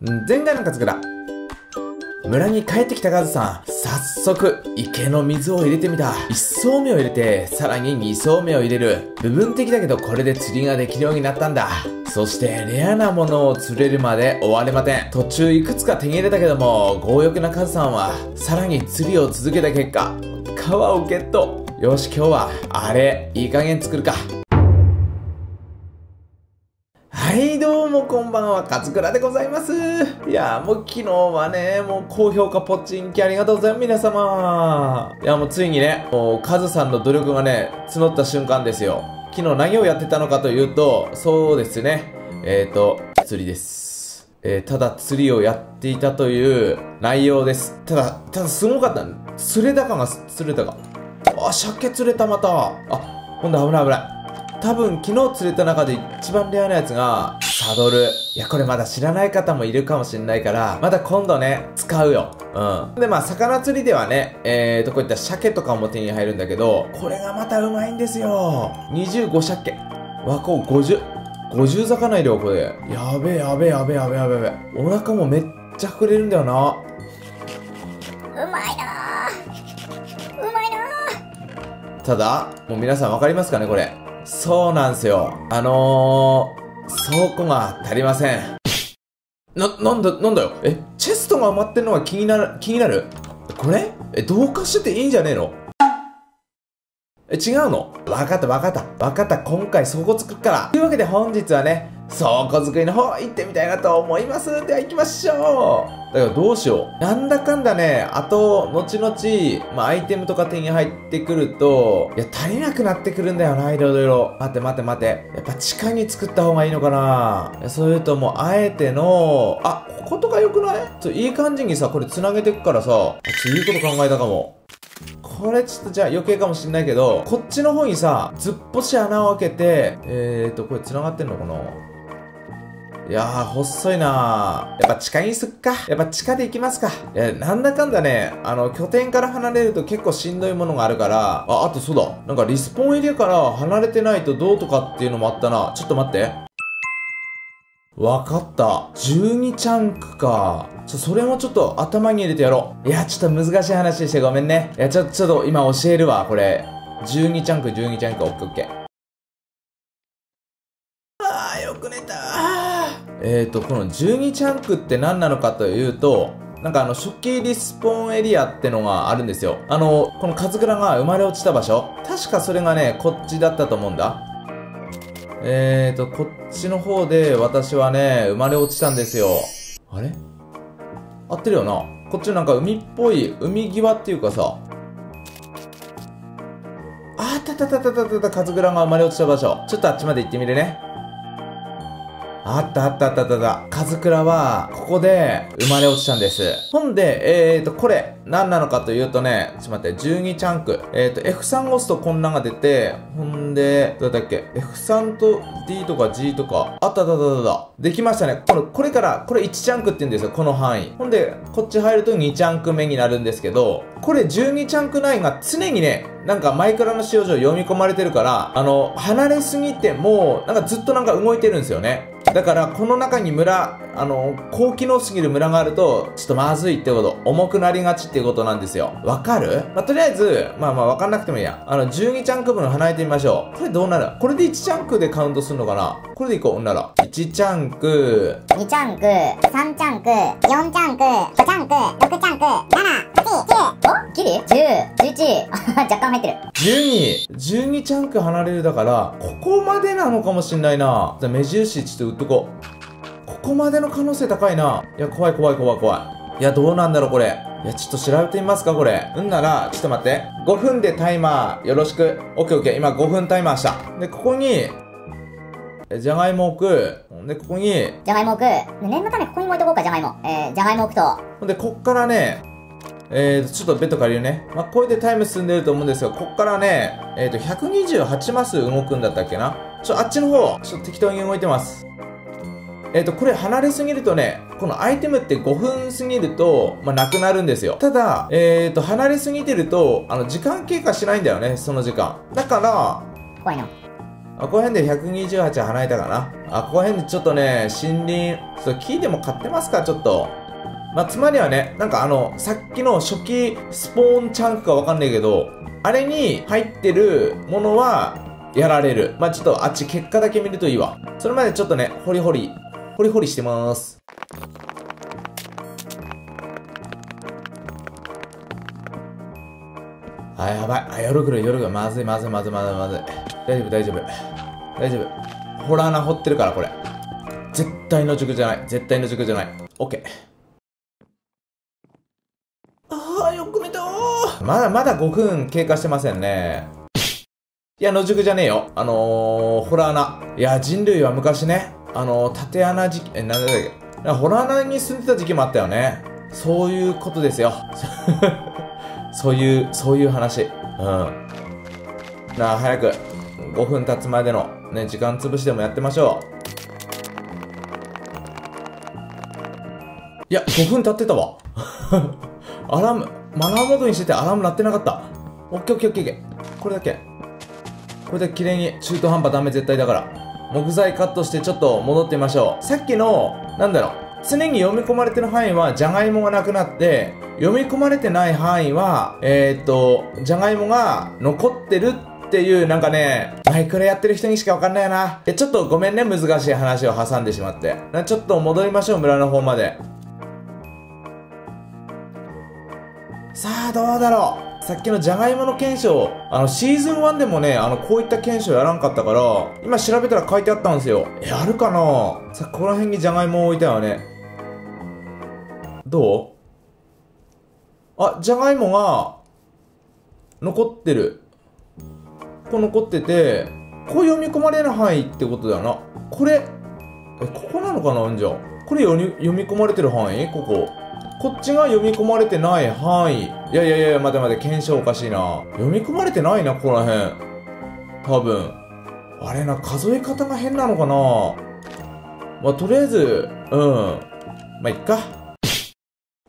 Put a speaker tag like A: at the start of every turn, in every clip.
A: 前回のカツグラ。村に帰ってきたカズさん、早速、池の水を入れてみた。1層目を入れて、さらに2層目を入れる。部分的だけど、これで釣りができるようになったんだ。そして、レアなものを釣れるまで終われません。途中いくつか手に入れたけども、強欲なカズさんは、さらに釣りを続けた結果、皮をゲット。よし、今日は、あれ、いい加減作るか。うもこんばんは、勝倉でございます。いやもう昨日はね、もう高評価ポッチンキありがとうございます、皆様。いやもうついにね、もうカズさんの努力がね、募った瞬間ですよ。昨日何をやってたのかというと、そうですね、えっ、ー、と、釣りです。えー、ただ釣りをやっていたという内容です。ただ、ただすごかった。釣れたかが釣れたか。あ、鮭釣れたまた。あ、ほんと危ない危ない。多分昨日釣れた中で一番レアなやつが、サドル。いや、これまだ知らない方もいるかもしれないから、また今度ね、使うよ。うん。で、まあ、魚釣りではね、えーと、こういった鮭とかも手に入るんだけど、これがまたうまいんですよ。25鮭。和光50。50魚いるよ、これ。やべえ、やべえ、やべえ、やべえ、やべえ。お腹もめっちゃ膨れるんだよな。う
B: まいなうまいな
A: ただ、もう皆さんわかりますかね、これ。そうなんすよ。あのー、倉庫が足りません。な、なんだ、なんだよ？え、チェストが余ってるのが気になる、気になる？これ？え、同化してていいんじゃねえの？え、違うの？わかったわかった。わかった。今回倉庫作っから。というわけで本日はね、倉庫作りの方行ってみたいなと思います。では行きましょう。だからどうしよう。なんだかんだね、あと、後々、まあ、アイテムとか手に入ってくると、いや、足りなくなってくるんだよな、いろいろ。待て待て待て。やっぱ地下に作った方がいいのかなそういうとも、あえての、あ、こことか良くない？ちょ、いい感じにさ、これ繋げてくからさ、ちょ、いいこと考えたかも。これちょっとじゃあ余計かもしんないけど、こっちの方にさ、ずっぽし穴を開けて、えーと、これ繋がってんのかな？いやー、細いなー。やっぱ地下にすっか。やっぱ地下で行きますか。いや、なんだかんだね、あの、拠点から離れると結構しんどいものがあるから、あ、あとそうだ。なんかリスポーンエリアから離れてないとどうとかっていうのもあったな。ちょっと待って。わかった。12チャンクか。ちょ、それもちょっと頭に入れてやろう。いや、ちょっと難しい話してごめんね。いや、ちょ、ちょっと今教えるわ、これ。12チャンク、12チャンク、オッケーオッケー。あー、よく寝たえっ、ー、と、この12チャンクって何なのかというと、なんかあの、初期リスポーンエリアってのがあるんですよ。あの、このカズクラが生まれ落ちた場所。確かそれがね、こっちだったと思うんだ。えーと、こっちの方で私はね、生まれ落ちたんですよ。あれ？合ってるよな。こっちなんか海っぽい、海際っていうかさ。あったたたたたたた、カズクラが生まれ落ちた場所。ちょっとあっちまで行ってみるね。あったあったあったあった。カズクラは、ここで生まれ落ちたんです。ほんで、えーと、これ、何なのかというとね、ちょっと待って、12チャンク。えーと、F3 押すとこんなが出て、ほんで、どうだっけ ?F3 と D とか G とか、あったあったあったあった。できましたね。この、これから、これ1チャンクって言うんですよ、この範囲。ほんで、こっち入ると2チャンク目になるんですけど、これ12チャンク9が常にね、なんかマイクラの使用上読み込まれてるから、あの、離れすぎても、なんかずっとなんか動いてるんですよね。だから、この中に村、あの、高機能すぎる村があると、ちょっとまずいってこと、重くなりがちっていうことなんですよ。わかる？まあ、とりあえず、まあまあわかんなくてもいいや。あの、12チャンク分離れてみましょう。これどうなる？これで1チャンクでカウントするのかな？これでいこう、なら。1チャンク、
B: 2チャンク、3チャンク、4チャンク、5チャンク、6チャンク、7、8、9、おギリ ?10、11、若干入ってる。
A: 12、12チャンク離れるだから、ここまでなのかもしんないな。じゃあ目印ちょっと売っとこう。ここまでの可能性高いな。いや、怖い怖い怖い怖い。いや、どうなんだろう、これ。いや、ちょっと調べてみますか、これ。うんなら、ちょっと待って。5分でタイマー、よろしく。オッケーオッケー。今5分タイマーした。で、ここに、じゃがいも置く。で、ここに、
B: じゃがいも置く。念のためここに置いとこうか、じゃがいも。えー、じゃがいも置くと。
A: ほんで、こっからね、えーと、ちょっとベッド借りるね。まあ、これでタイム進んでると思うんですが、こっからね、えーと、128マス動くんだったっけな。ちょ、あっちの方、ちょっと適当に動いてます。えっ、ー、と、これ離れすぎるとね、このアイテムって5分過ぎると、まあ、なくなるんですよ。ただ、えっ、ー、と、離れすぎてると、あの、時間経過しないんだよね、その時間。だから、
B: 怖いな。
A: あ、ここ辺で128離れたかな。あ、ここ辺でちょっとね、森林、そう、木でも買ってますか、ちょっと。まあ、つまりはね、なんかあの、さっきの初期スポーンチャンクかわかんないけど、あれに入ってるものは、やられる。まあ、ちょっとあっち結果だけ見るといいわ。それまでちょっとね、ホリホリ、ホリホリしてます。あ、やばい。あ、夜来る、夜来る。まずい、まずい、まずい、まずい、まずい。大丈夫、大丈夫。大丈夫。ホラー穴掘ってるから、これ。絶対の塾じゃない。絶対の塾じゃない。オッケー。ああ、よく見たまだまだ5分経過してませんね。いや、野宿じゃねえよ。あのー、ホラー穴。いや、人類は昔ね、あの、縦穴時期、え、なんだっけ？ホラー穴に住んでた時期もあったよね。そういうことですよ。そういう、そういう話。うん。なあ、早く、5分経つまでの、ね、時間潰しでもやってましょう。いや、5分経ってたわ。アラーム、マナーモードにしててアラーム鳴ってなかった。オッケーオッケーオッケーオッケー。これだけ。これで綺麗に中途半端ダメ絶対だから。木材カットしてちょっと戻ってみましょう。さっきの、なんだろう。常に読み込まれてる範囲は、じゃがいもがなくなって、読み込まれてない範囲は、えー、っと、じゃがいもが残ってるっていう、なんかね、マイクラやってる人にしかわかんないよな。え、ちょっとごめんね、難しい話を挟んでしまって。ちょっと戻りましょう、村の方まで。さあ、どうだろう。さっきのじゃがいもの検証、あの、シーズン1でもね、あの、こういった検証やらんかったから、今調べたら書いてあったんですよ。え、あるかな？さ、ここら辺にじゃがいも置いたよね。どう？あ、じゃがいもが、残ってる。こう残ってて、こう読み込まれる範囲ってことだよな。これ、え、ここなのかなんじゃあ？これ読み込まれてる範囲？ここ。こっちが読み込まれてない範囲。いやいやいや、待て待て、検証おかしいな。読み込まれてないな、ここら辺。多分。あれな、数え方が変なのかなまあ、とりあえず、うん。まあ、いっか。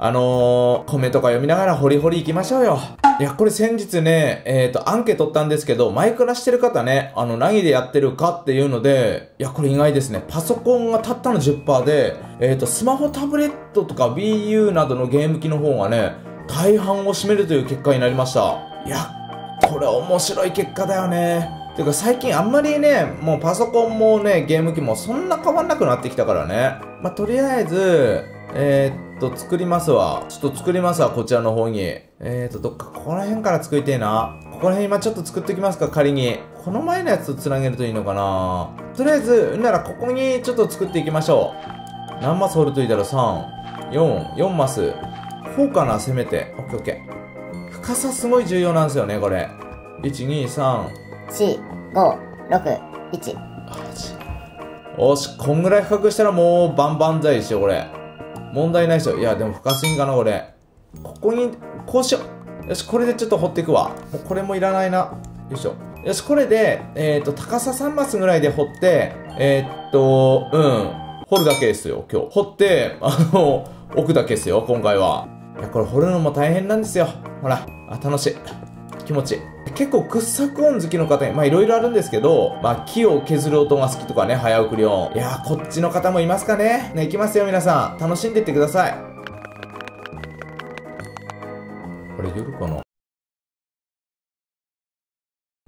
A: あのー、コメントか読みながらホリホリ行きましょうよ。いや、これ先日ね、えっ、と、アンケート取ったんですけど、マイクラしてる方ね、あの、何でやってるかっていうので、いや、これ意外ですね。パソコンがたったの10%で、えっ、と、スマホタブレットとか Wii U などのゲーム機の方がね、大半を占めるという結果になりました。いや、これ面白い結果だよね。てか最近あんまりね、もうパソコンもね、ゲーム機もそんな変わんなくなってきたからね。まあ、とりあえず、えー、っと、作りますわ。ちょっと作りますわ、こちらの方に。えー、っと、どっかここら辺から作りてえな。ここら辺今ちょっと作っておきますか、仮に。この前のやつと繋げるといいのかなとりあえず、ならここにちょっと作っていきましょう。何マス掘るといいだろう ?3、4、4マス。こうかな、せめて。オッケーオッケー。深さすごい重要なんですよね、これ。1、2、3。
B: 4、5、6、1。
A: おし、こんぐらい深くしたらもうバンバン剤でしょ、これ。問題ないでしょ。いや、でも深すぎんかな、これ。ここに、こうしよう。よし、これでちょっと掘っていくわ。もうこれもいらないな。よいしょ。よし、これで、えっ、と、高さ3マスぐらいで掘って、えーっと、うん。掘るだけですよ、今日。掘って、あの、置くだけですよ、今回は。いや、これ掘るのも大変なんですよ。ほら、あ、楽しい。気持ちいい。結構掘削音好きの方に、まあいろいろあるんですけど、まあ木を削る音が好きとかね、早送り音。いやー、こっちの方もいますかねね、いきますよ、皆さん。楽しんでいってください。これ夜かな？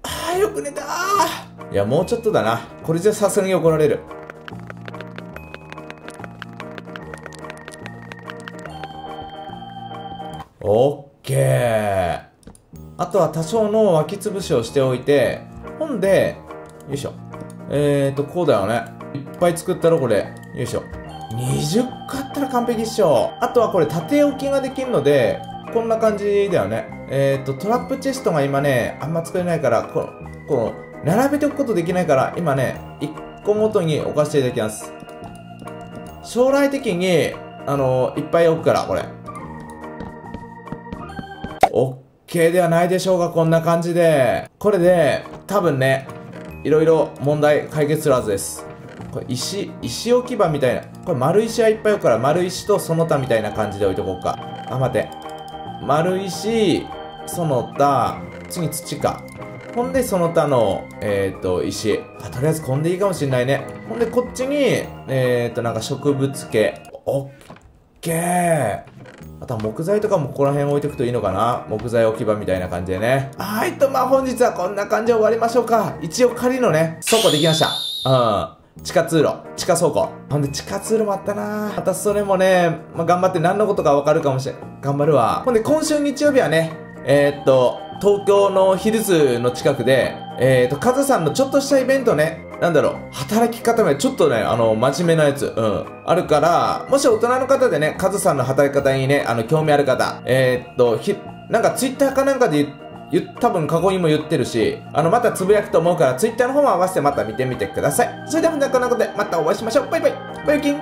A: あー、よく寝たーいや、もうちょっとだな。これじゃさすがに怒られる。オッケー。あとは多少の湧き潰しをしておいて、ほんで、よいしょ。えーと、こうだよね。いっぱい作ったろ、これ。よいしょ。20個あったら完璧っしょ。あとはこれ縦置きができるので、こんな感じだよね。えーと、トラップチェストが今ね、あんま作れないから、この、この、並べておくことできないから、今ね、1個ごとに置かせていただきます。将来的に、あの、いっぱい置くから、これ。オッケーではないでしょうか、こんな感じで。これで、多分ね、いろいろ問題解決するはずです。これ石、石置き場みたいな。これ丸石はいっぱい置くから、丸石とその他みたいな感じで置いとこうか。あ、待て。丸石、その他、次土か。ほんで、その他の、えっ、と、石。あ、とりあえずこんでいいかもしんないね。ほんで、こっちに、えっ、と、なんか植物系。オッケー。あとは木材とかもここら辺置いておくといいのかな木材置き場みたいな感じでね。はいと、まあ本日はこんな感じで終わりましょうか。一応仮のね、倉庫できました。うん。地下通路、地下倉庫。ほんで地下通路もあったなまたそれもね、まあ、頑張って何のことかわかるかもしれん。頑張るわ。ほんで今週日曜日はね、えー、っと、東京のヒルズの近くで、えー、っと、カズさんのちょっとしたイベントね、なんだろう、働き方までちょっとね、あの、真面目なやつ、うん、あるから、もし大人の方でね、カズさんの働き方にね、あの、興味ある方、えー、っと、ひ、なんかツイッターかなんかで言言多分過去にも言ってるし、あの、またつぶやくと思うから、ツイッターの方も合わせてまた見てみてください。それでは、こんなことでまたお会いしましょう。バイバイ。バイキン